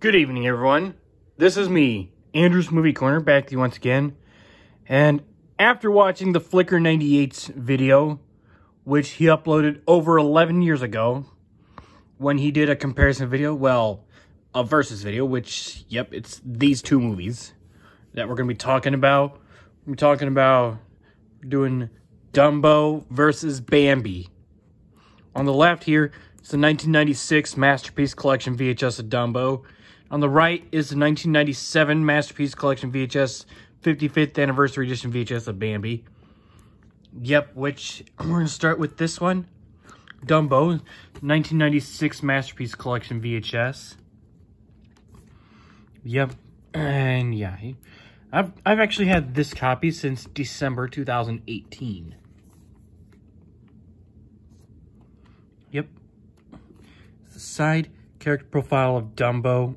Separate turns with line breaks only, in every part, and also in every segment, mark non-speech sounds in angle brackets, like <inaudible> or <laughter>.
Good evening, everyone. This is me, Andrew's Movie Corner, back to you once again. And after watching the Flicker 98's video, which he uploaded over 11 years ago, when he did a comparison video, well, a versus video, which, yep, it's these two movies that we're going to be talking about. We're talking about doing Dumbo versus Bambi. On the left here, it's the 1996 Masterpiece Collection VHS of Dumbo. On the right is the 1997 Masterpiece Collection VHS 55th Anniversary Edition VHS of Bambi. Yep, which <clears throat> we're going to start with this one. Dumbo, 1996 Masterpiece Collection VHS. Yep, and yeah, I've I've actually had this copy since December 2018. Yep. The side character profile of Dumbo.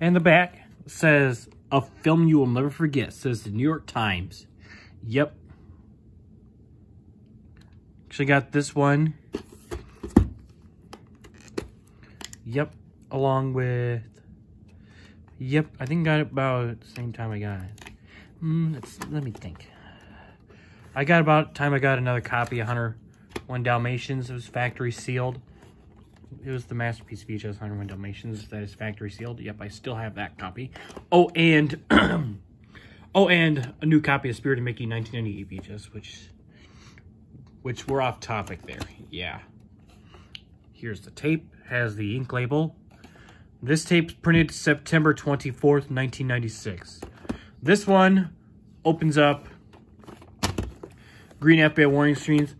And the back says, a film you will never forget, says the New York Times. Yep. Actually got this one. Yep. Along with... Yep, I think got it about the same time I got it. Mm, let me think. I got about time I got another copy of Hundred One Dalmatians. It was factory sealed. It was the Masterpiece VHS 101 Dalmatians that is factory sealed. Yep, I still have that copy. Oh, and... <clears throat> oh, and a new copy of Spirit of Mickey 1998 VHS, which... Which we're off topic there. Yeah. Here's the tape. Has the ink label. This tape's printed September 24th, 1996. This one opens up green FBI warning screens.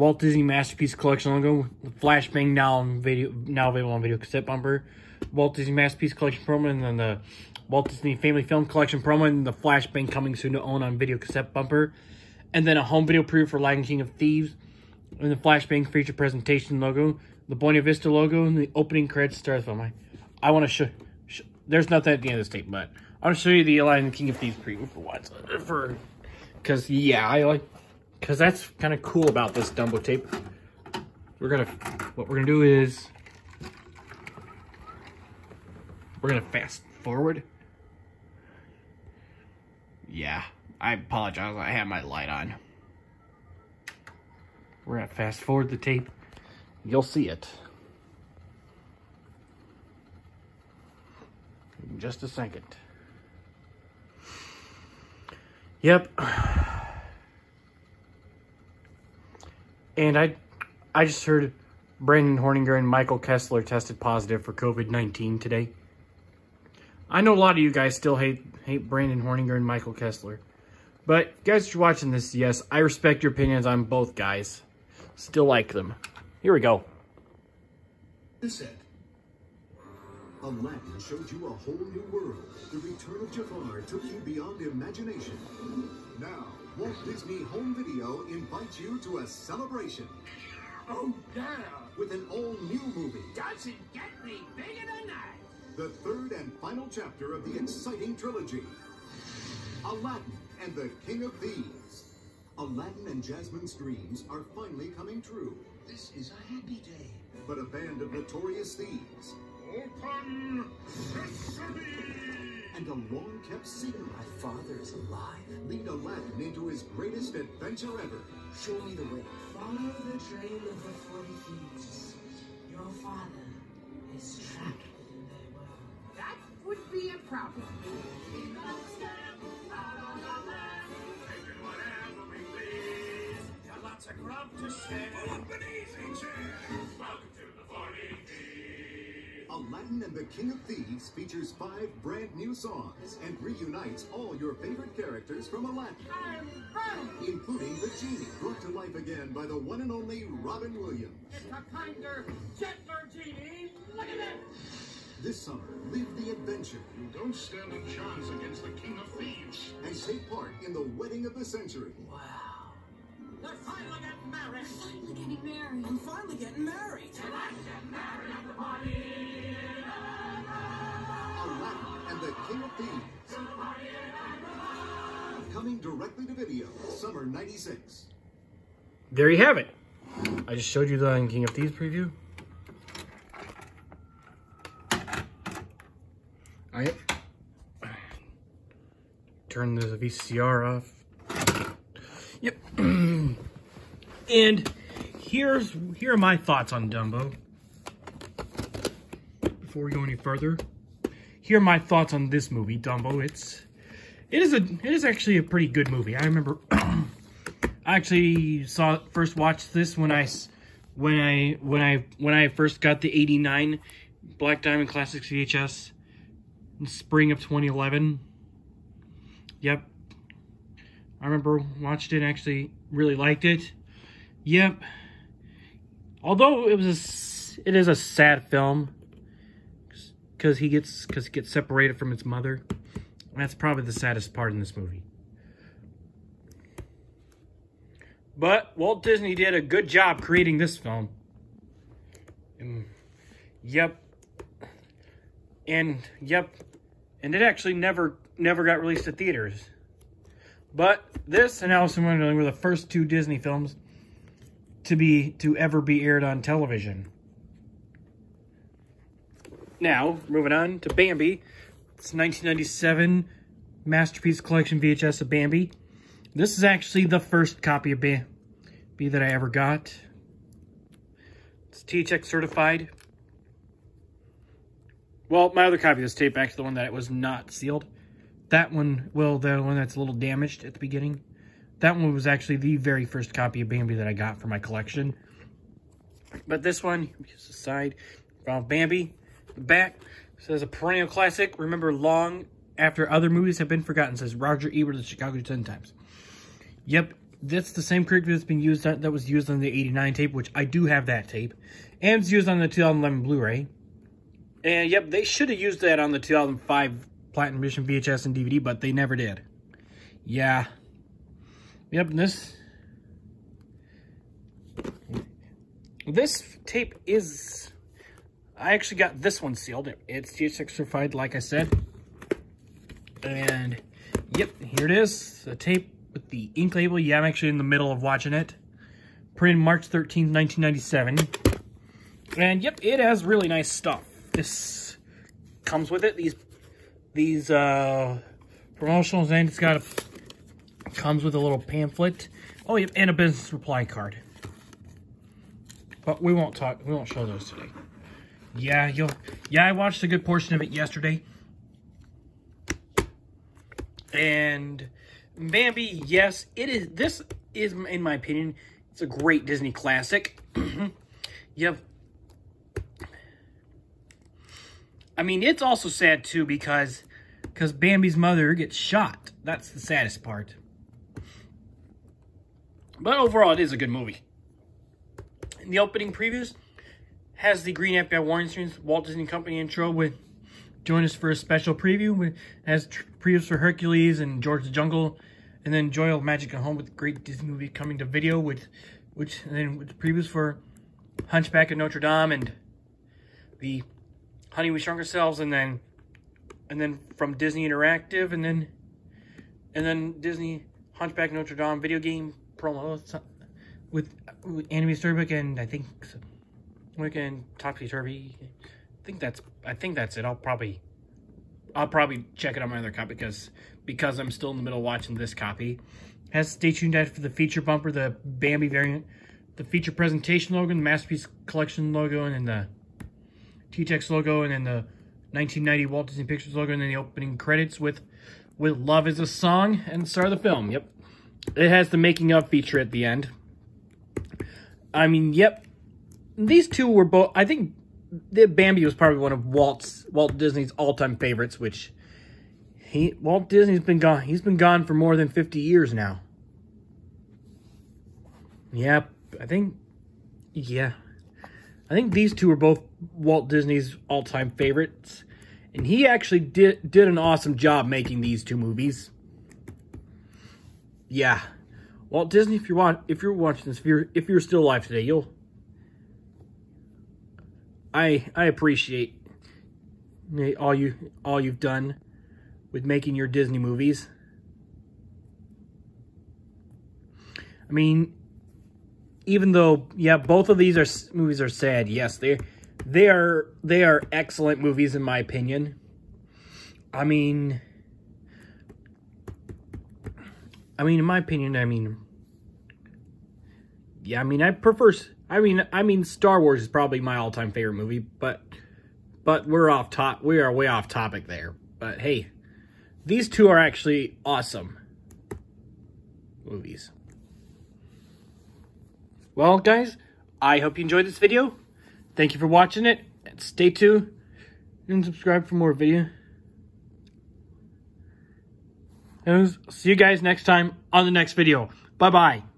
Walt Disney Masterpiece Collection. Logo, the flashbang now video now available on video cassette bumper, Walt Disney Masterpiece Collection promo, and then the Walt Disney Family Film Collection promo, and the flashbang coming soon to own on video cassette bumper, and then a home video preview for Lion King of Thieves, and the flashbang feature presentation logo, the Buena Vista logo, and the opening credits start film. Oh I, I want to show, sh There's nothing at the end of this tape, but I want to show you the Lion King of Thieves preview for once, for because yeah, I like because that's kind of cool about this Dumbo tape. We're gonna, what we're gonna do is, we're gonna fast forward. Yeah, I apologize, I have my light on. We're gonna fast forward the tape. You'll see it. In just a second. Yep. And I, I just heard Branden Horninger and Michael Kessler tested positive for COVID-19 today. I know a lot of you guys still hate hate Branden Horninger and Michael Kessler. But guys, you're watching this, yes, I respect your opinions on both guys. Still like them. Here we go.
Aladdin showed you a whole new world. The return of Jafar took you beyond imagination. Now, Walt Disney Home Video invites you to a celebration.
Oh, yeah.
With an all-new movie.
Doesn't get me bigger than that.
The third and final chapter of the exciting trilogy. Aladdin and the King of Thieves. Aladdin and Jasmine's dreams are finally coming true.
This is a happy day.
But a band of notorious thieves.
Open sesame!
And a long-kept secret.
My father is alive.
Lead Aladdin into his greatest adventure ever.
Show me the way.
Follow the trail of the forty thieves. Your father
Aladdin and the King of Thieves features five brand new songs and reunites all your favorite characters from Aladdin,
I'm ready.
including the genie brought to life again by the one and only Robin Williams.
It's a kinder, gentler genie. Look at this.
This summer, live the adventure
You don't stand a chance against the King of Thieves.
and take part in the wedding of the century.
Wow.
They're finally getting married.
Finally getting married.
I'm finally getting married.
Aladdin Coming directly to video, summer 96.
There you have it. I just showed you the King of Thieves preview. I turn the VCR off. Yep. <clears throat> and here's here are my thoughts on Dumbo. Before we go any further, here are my thoughts on this movie, Dumbo. It's it is a it is actually a pretty good movie. I remember <clears throat> I actually saw first watched this when I when I when I when I first got the 89 Black Diamond Classics VHS in spring of 2011. Yep. I remember watched it and actually really liked it. Yep. Although it was a, it is a sad film cuz he gets cuz he gets separated from his mother. That's probably the saddest part in this movie. But Walt Disney did a good job creating this film. And, yep. And yep. And it actually never never got released to theaters. But this and Alice in Wonderland were the first two Disney films to be to ever be aired on television. Now, moving on to Bambi. It's 1997 Masterpiece Collection VHS of Bambi. This is actually the first copy of Bambi that I ever got. It's THX certified. Well, my other copy of this tape, actually the one that it was not sealed. That one, well, the one that's a little damaged at the beginning. That one was actually the very first copy of Bambi that I got for my collection. But this one, just a side, Bambi. The back says a perennial classic. Remember long after other movies have been forgotten, says Roger Ebert of the Chicago Sun Times. Yep, that's the same character that's been used on, that was used on the 89 tape, which I do have that tape. And it's used on the 2011 Blu-ray. And yep, they should have used that on the 2005 Platinum Edition VHS and DVD, but they never did. Yeah. Yep, this... This tape is... I actually got this one sealed. It's THX certified, like I said. And, yep, here it is. The tape with the ink label. Yeah, I'm actually in the middle of watching it. Printed March 13th, 1997. And, yep, it has really nice stuff. This comes with it. These these uh, promotionals, and it's got a comes with a little pamphlet. Oh, yep, and a business reply card. But we won't talk. We won't show those today. Yeah, you'll. Yeah, I watched a good portion of it yesterday. And Bambi, yes, it is. This is, in my opinion, it's a great Disney classic. <clears throat> yep. I mean, it's also sad too because because Bambi's mother gets shot. That's the saddest part. But overall, it is a good movie. In the opening previews, has the Green FBI Warning Streams Walt Disney Company intro with join us for a special preview. With, has previews for Hercules and George the Jungle, and then Joy of Magic at Home with great Disney movie coming to video with which and then with previews for Hunchback of Notre Dame and the Honey We Shrunk Ourselves, and then and then from Disney Interactive, and then and then Disney Hunchback Notre Dame video game promo with, with Animated Storybook and I think and Topsy Turvy. I think that's I think that's it. I'll probably I'll probably check it on my other copy because because I'm still in the middle watching this copy. Has stay tuned for the feature bumper, the Bambi variant, the feature presentation logo, the Masterpiece Collection logo, and then the THX logo, and then the 1990 Walt Disney Pictures logo, and then the opening credits with with Love is a Song and the star of the film. Yep. It has the making of feature at the end. I mean, yep, these two were both. I think the Bambi was probably one of Walt's Walt Disney's all-time favorites. Which he Walt Disney's been gone. He's been gone for more than fifty years now. Yeah, I think. Yeah, I think these two are both Walt Disney's all-time favorites, and he actually did did an awesome job making these two movies. Yeah. Walt Disney, if you're if you're watching this, if you're if you're still alive today, you'll I I appreciate all you all you've done with making your Disney movies. I mean, even though yeah, both of these are movies are sad. Yes, they they are they are excellent movies in my opinion. I mean, I mean, in my opinion, I mean, yeah, I mean, I prefer. I mean, I mean, Star Wars is probably my all-time favorite movie, but but we're off top. We are way off topic there. But hey, these two are actually awesome movies. Well, guys, I hope you enjoyed this video. Thank you for watching it. And stay tuned and subscribe for more video. And see you guys next time on the next video. Bye-bye.